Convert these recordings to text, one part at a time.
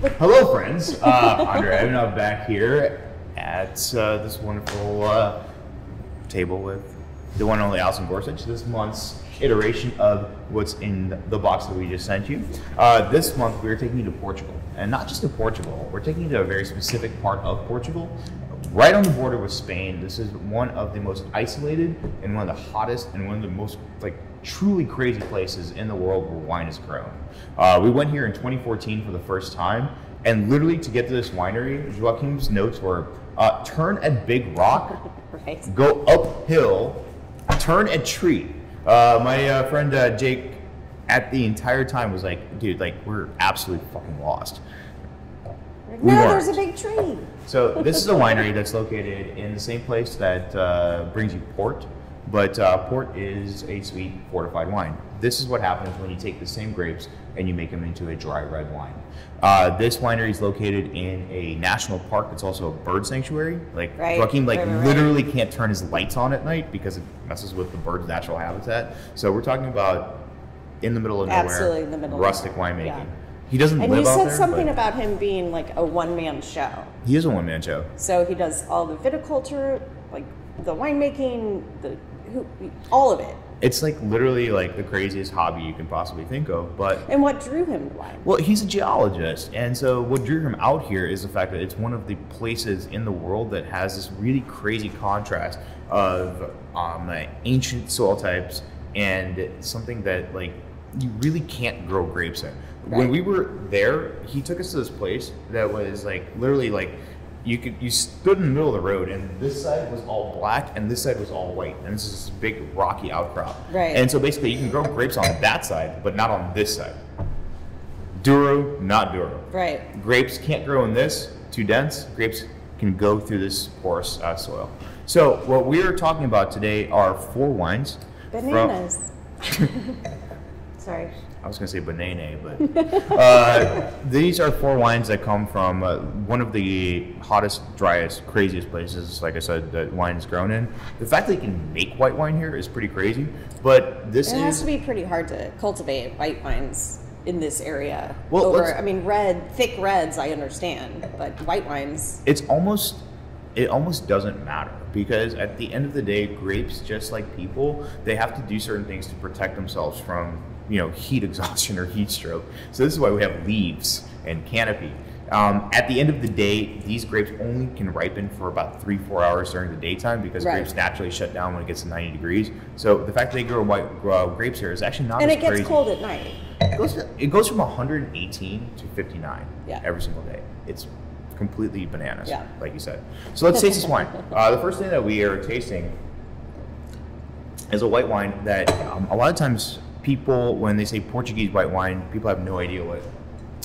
Hello, friends. Uh, Andrey Ivanov back here at uh, this wonderful uh, table with the one and only Allyson Gorsuch. This month's iteration of what's in the box that we just sent you. Uh, this month, we're taking you to Portugal. And not just to Portugal, we're taking you to a very specific part of Portugal, right on the border with Spain. This is one of the most isolated and one of the hottest and one of the most like truly crazy places in the world where wine is grown. Uh, we went here in 2014 for the first time, and literally to get to this winery, Joaquim's notes were uh, turn at Big Rock, Right. go uphill, turn at Tree. Uh, my uh, friend uh, Jake, at the entire time, was like, dude, like we're absolutely fucking lost. We No, weren't. there's a big tree. So this is a winery that's located in the same place that uh, brings you port, but uh, port is a sweet fortified wine. This is what happens when you take the same grapes and you make them into a dry red wine. Uh, this winery is located in a national park. It's also a bird sanctuary. Like Right, Joaquim, like right, right, right. literally can't turn his lights on at night because it messes with the bird's natural habitat. So we're talking about in the middle of nowhere, Absolutely in the middle rustic winemaking. yeah. He doesn't And live you said there, something about him being like a one man show. he is a one man show. So he does all the viticulture, like the winemaking, the who, all of it. It's like literally like the craziest hobby you can possibly think of. But And what drew him to wine? well, he's a geologist, and so what drew him out here is the fact that it's one of the places in the world that has this really crazy contrast of um, ancient soil types and something that like you really can't grow grapes in. When we were there, he took us to this place that was like literally like you could you stood in the middle of the road and this side was all black and this side was all white and this is this big rocky outcrop. Right. And so basically you can grow grapes on that side, but not on this side. Duro, not Duro. Right. Grapes can't grow in this, too dense. Grapes can go through this porous uh, soil. So what we are talking about today are four wines. from- Bananas. Sorry. I was going to say banana, but uh, these are four wines that come from uh, one of the hottest, driest, craziest places, like I said, that wine is grown in. The fact that you can make white wine here is pretty crazy, but this It is has to be pretty hard to cultivate white wines in this area. Well, Over, I mean, red, thick reds, I understand, but white wines. it's almost it almost doesn't matter because at the end of the day grapes just like people they have to do certain things to protect themselves from you know heat exhaustion or heat stroke so this is why we have leaves and canopy um, at the end of the day these grapes only can ripen for about three four hours during the daytime because Right. grapes naturally shut down when it gets to 90 degrees so the fact that they grow white grow grapes here is actually not And it gets crazy. cold at night. It goes, it goes from 118 to 59 Yeah. every single day. It's completely bananas, Yeah. like you said. So let's taste this wine. Uh, the first thing that we are tasting is a white wine that um, a lot of times people, when they say Portuguese white wine, people have no idea what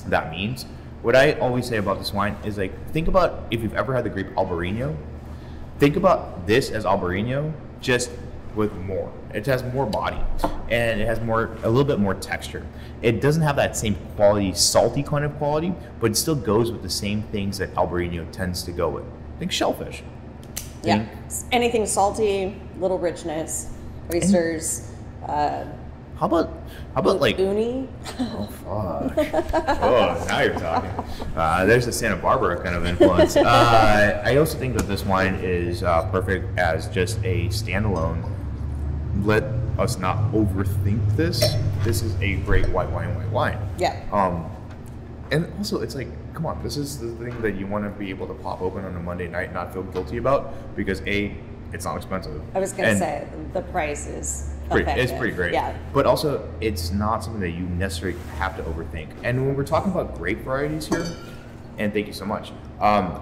that means. What I always say about this wine is like, think about if you've ever had the grape Albarino. Think about this as Albarino, just with more. It has more body, and it has more, a little bit more texture. It doesn't have that same quality, salty kind of quality, but it still goes with the same things that Albarino tends to go with. Think shellfish. Yeah. Think- Anything salty, little richness, oysters, uh, How about, how about like uni. Oh fuck! oh, now you're talking. Uh, there's a Santa Barbara kind of influence. Uh, I also think that this wine is uh, perfect as just a standalone. Let us not overthink this. This is a great white wine, white wine. Yeah. Um, and also, it's like, come on, this is the thing that you want to be able to pop open on a Monday night, and not feel guilty about, because a, it's not expensive. I was gonna and- say the price is pretty, it's pretty great. Yeah. But also, it's not something that you necessarily have to overthink. And when we're talking about grape varieties here, and thank you so much. Um,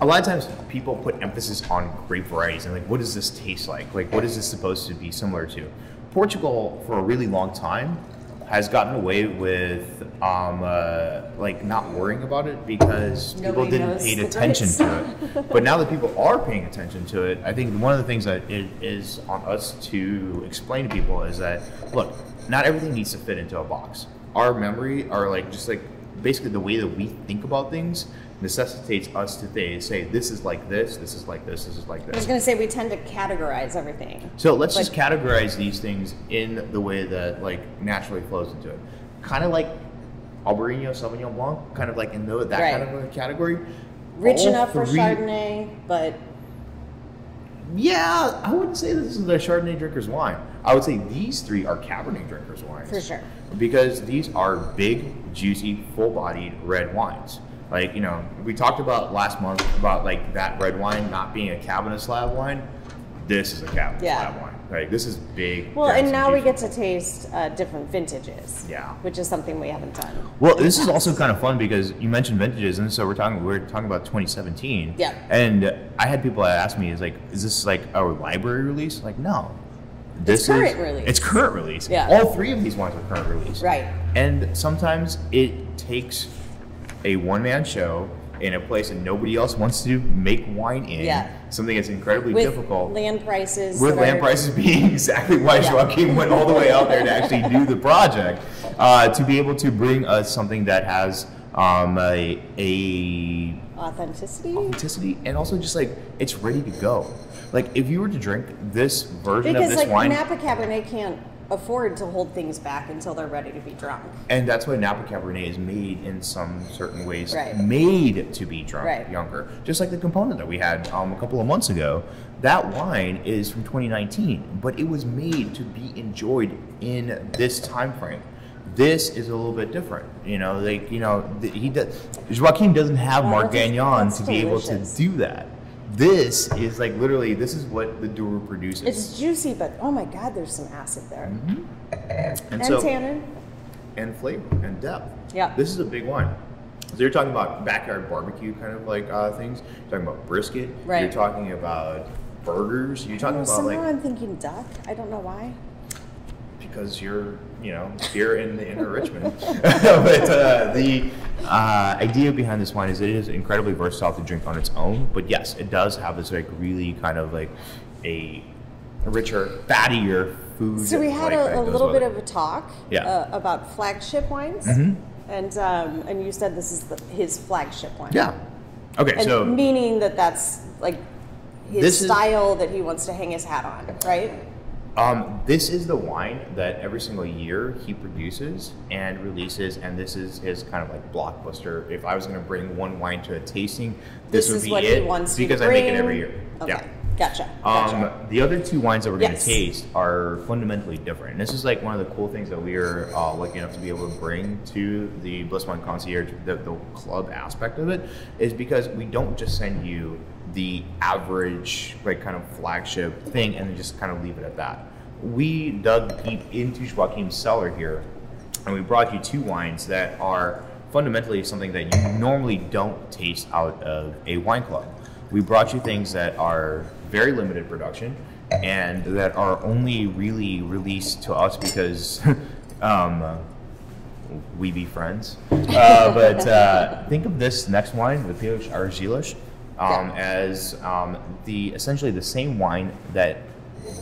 a lot of times people put emphasis on grape varieties and like, what does this taste like? Like, what is this supposed to be similar to? Portugal, for a really long time, has gotten away with um, uh, like not worrying about it because people didn't pay attention to it. But now that people are paying attention to it, I think one of the things that it is on us to explain to people is that look, not everything needs to fit into a box. Our memory, our like just like basically the way that we think about things necessitates us to say this is like this, this is like this, this is like this. I was this. gonna say we tend to categorize everything. So let's just categorize these things in the way that like naturally flows into it. Kind of like Albarino, Sauvignon Blanc, kind of like in the, that Right. kind of category. Rich All enough for Chardonnay, but Yeah, I wouldn't say this is a Chardonnay drinker's wine. I would say these three are Cabernet drinker's wines. for sure. because these are big, juicy, full-bodied red wines. Like you know, we talked about last month about like that red wine not being a Cabernet Slab wine. This is a Cabernet Yeah. Slab wine. Like this is big. Well, and now we get to taste uh, different vintages. Yeah. Which is something we haven't done. Well, this is also kind of fun because you mentioned vintages, and so we're talking we're talking about 2017. Yeah. And I had people ask me, "Is like, is this like a library release?" Like, no. This current is, release. It's current release. Yeah. All three of these wines are current release. Right. And sometimes it takes a one-man show in a place that nobody else wants to make wine in. Yeah. Something that's incredibly With difficult land prices. with land are- prices being exactly why Yeah. Joaquim went all the way out there to actually do the project, uh, to be able to bring us something that has um, a, a Authenticity? authenticity and also just like it's ready to go. Like if you were to drink this version of Because this like wine, Napa Cabernet can't afford to hold things back until they're ready to be drunk. and that's why Napa Cabernet is made in some certain ways, Right. made to be drunk Right. younger. Just like the component that we had um, a couple of months ago. That wine is from 2019, but it was made to be enjoyed in this time frame. This is a little bit different, you know. Like you know, he does. Joaquim doesn't have Marc Gagnon to be able to do that. This is like literally. This is what the Douro produces. It's juicy, but oh my god, there's some acid there. and, And so, tannin. and flavor and depth. Yeah. This is a big wine. So you're talking about backyard barbecue kind of like uh, things. You're talking about brisket. Right. You're talking about burgers. You're talking Oh, about somehow like I'm thinking duck. I don't know why. Because you're you know here in the inner Richmond. but uh, the uh, idea behind this wine is it is incredibly versatile to drink on its own. But yes, it does have this like really kind of like a richer, fattier food. So we had like, a, a little bit it. of a talk Yeah. uh, about flagship wines, Mhm. and um, and you said this is the, his flagship wine. yeah. Okay, and so meaning that that's like his This is- style that he wants to hang his hat on, right? Um, this is the wine that every single year he produces and releases, and this is his kind of like blockbuster. If I was going to bring one wine to a tasting, this, This would is be what it he wants because I make it every year. Okay, Yeah. gotcha. gotcha. Um, the other two wines that we're going to taste are fundamentally different. And this is like one of the cool things that we are uh, lucky enough to be able to bring to the Bliss Wine Concierge, the, the club aspect of it, is because we don't just send you the average, like kind of flagship thing and just kind of leave it at that. We dug deep into Joaquim's cellar here and we brought you two wines that are fundamentally something that you normally don't taste out of a wine club. We brought you things that are very limited production and that are only really released to us because um, we be friends. Uh, but uh, think of this next wine, the Pios Argilas, um, as um, the essentially the same wine that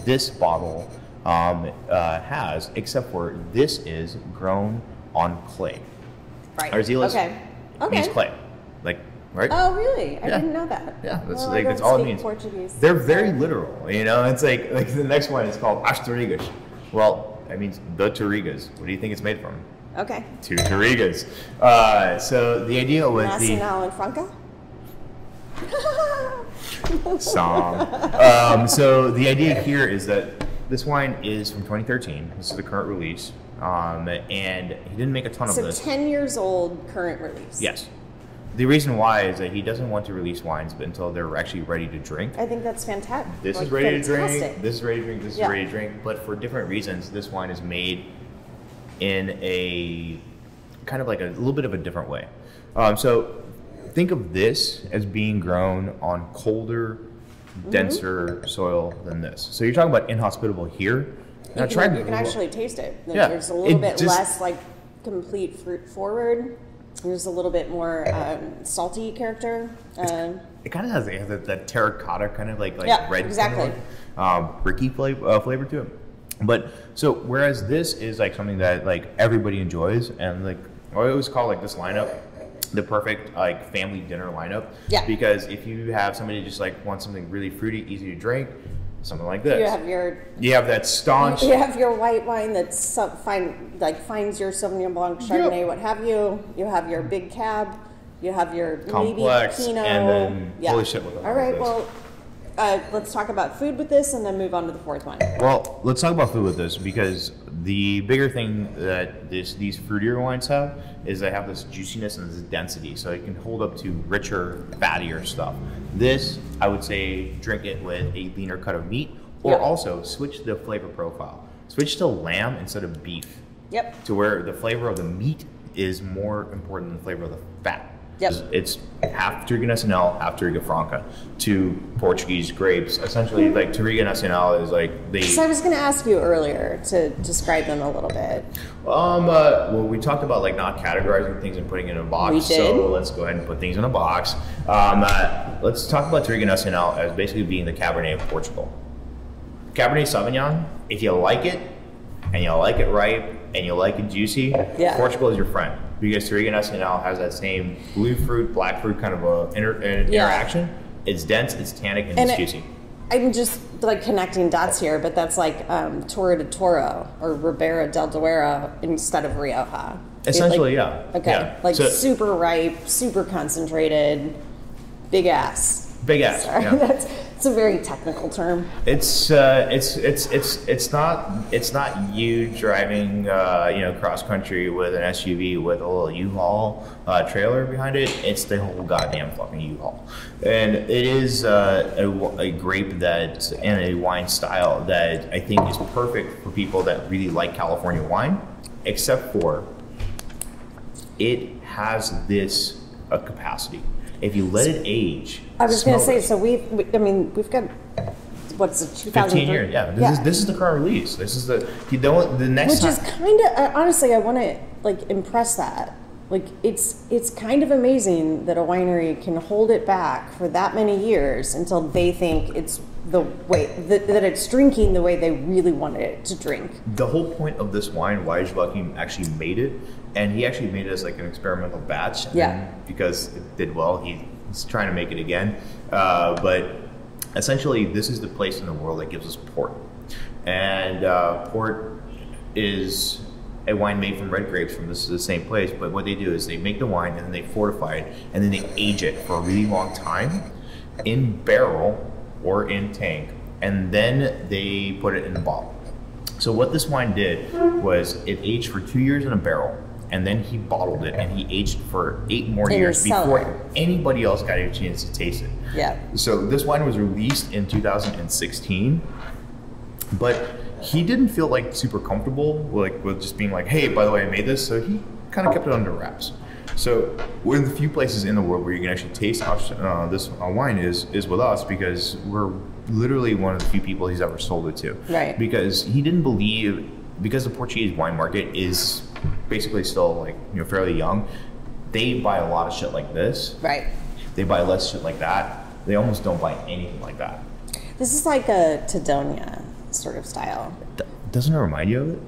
this bottle um, uh, has, except for this is grown on clay. right. Argilas Okay. Okay. means clay, like right? Oh, really? I Yeah. didn't know that. Yeah, that's well, like that's all it means. Portuguese. They're very literal, you know. It's like like the next one is called As Tourigas. Well, that means the Tourigas. What do you think it's made from? Okay. Two Tourigas. Uh, so the idea with the Nacional and Franca. song. Um, so the idea here is that this wine is from 2013. This is the current release, um, and he didn't make a ton of this. so this. ten years old, current release. Yes. The reason why is that he doesn't want to release wines but until they're actually ready to drink. I think that's fantastic. This like, is ready to drink. This is ready to drink. This Yeah. is ready to drink. But for different reasons, this wine is made in a kind of like a little bit of a different way. Um, so think of this as being grown on colder, Mm-hmm. denser soil than this. So you're talking about inhospitable here. You, can, you can actually taste it. Yeah, There's a little it bit just- less like complete fruit forward. There's a little bit more um, salty character. Um, It kind of has it has that, that terracotta kind of like like Yeah, red exactly. kind of, um, bricky flavor, uh, flavor to it. But so whereas this is like something that like everybody enjoys and like I always call like this lineup the perfect like family dinner lineup. Yeah. Because if you have somebody just like wants something really fruity, easy to drink, something like this. You have your You have that staunch. you have your white wine that's some, find like finds your Sauvignon Blanc, Chardonnay, what have you. You have your big cab. You have your Complex, maybe Pinot. and then holy shit, All right, well, uh, let's talk about food with this, and then move on to the fourth one. Well, let's talk about food with this because the bigger thing that this these fruitier wines have is they have this juiciness and this density, so it can hold up to richer, fattier stuff. This, I would say, drink it with a leaner cut of meat, or Yeah. also switch the flavor profile. Switch to lamb instead of beef, Yep. to where the flavor of the meat is more important than the flavor of the fat. Yep. It's half Touriga Nacional, half Touriga Franca. Two Portuguese grapes. Essentially, like Touriga Nacional is like they. So I was going to ask you earlier to describe them a little bit. Um, uh, well, we talked about like not categorizing things and putting it in a box. We did. So let's go ahead and put things in a box. Um, uh, let's talk about Touriga Nacional as basically being the Cabernet of Portugal. Cabernet Sauvignon, if you like it, and you like it ripe, and you like it juicy, Yeah. Portugal is your friend. Because Touriga Nacional has that same blue fruit, black fruit kind of a inter- uh, Yeah. interaction. It's dense, it's tannic, and, And it's it- juicy. I'm just like connecting dots here, but that's like um, Toro de Toro or Ribera del Duero instead of Rioja. Essentially, Like- yeah. Okay, Yeah. like So- super ripe, super concentrated, big ass. Big ass. Sorry, yeah. that's it's a very technical term. It's uh, it's it's it's it's not it's not you driving uh, you know cross country with an SUV with a little U-Haul uh, trailer behind it. It's the whole goddamn fucking U-Haul, and it is uh, a, a grape that and a wine style that I think is perfect for people that really like California wine, except for it has this uh, capacity. If you let it age, I was going to say, it. so we've, we, I mean, we've got what's it, 2000 15 years. Yeah, this is this is the current release. This is the you don't the next which time. is kind of honestly, I want to like impress that. Like it's it's kind of amazing that a winery can hold it back for that many years until they think it's the way that, that it's drinking the way they really wanted it to drink. the whole point of this wine, why Joaquim actually made it, and he actually made it as like an experimental batch. and Yeah. because it did well, he's trying to make it again. Uh, but essentially, this is the place in the world that gives us port, and uh, port is a wine made from red grapes from this is the same place. But what they do is they make the wine and then they fortify it and then they age it for a really long time in barrel or in tank, and then they put it in a bottle. So what this wine did was it aged for two years in a barrel, and then he bottled it and he aged for eight more In years cellar. before anybody else got a chance to taste it. Yeah. So this wine was released in 2016, but he didn't feel like super comfortable like with just being like, "Hey, by the way, I made this." So he kind of kept it under wraps. So one of the few places in the world where you can actually taste uh, this uh, wine is is with us because we're literally one of the few people he's ever sold it to. Right. Because he didn't believe because the Portuguese wine market is basically still like you know fairly young. They buy a lot of shit like this. Right. They buy less shit like that. They almost don't buy anything like that. This is like a Tadonia sort of style. Doesn't it remind you of it?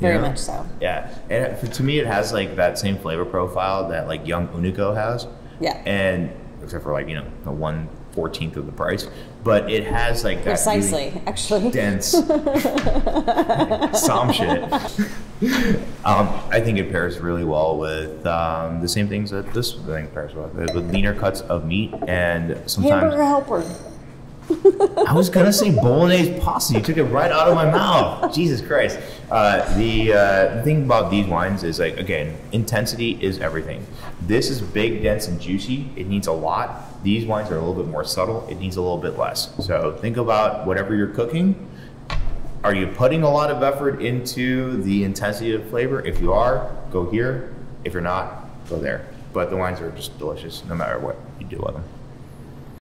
Very much so. Yeah, and it- to me, it has like that same flavor profile that like Young Unico has. Yeah. And except for like you know the one fourteenth of the price, but it has like that really Precisely, actually. dense some shit. um, I think it pairs really well with um, the same things that this thing pairs with, with leaner cuts of meat and sometimes. Hamburger helper. I was gonna say bolognese pasta. You took it right out of my mouth. Jesus Christ. Uh, the, uh, thing about these wines is like again, intensity is everything. This is big, dense, and juicy. It needs a lot. These wines are a little bit more subtle. It needs a little bit less. So think about whatever you're cooking. Are you putting a lot of effort into the intensity of flavor? If you are, go here. If you're not, go there. But the wines are just delicious no matter what you do with them.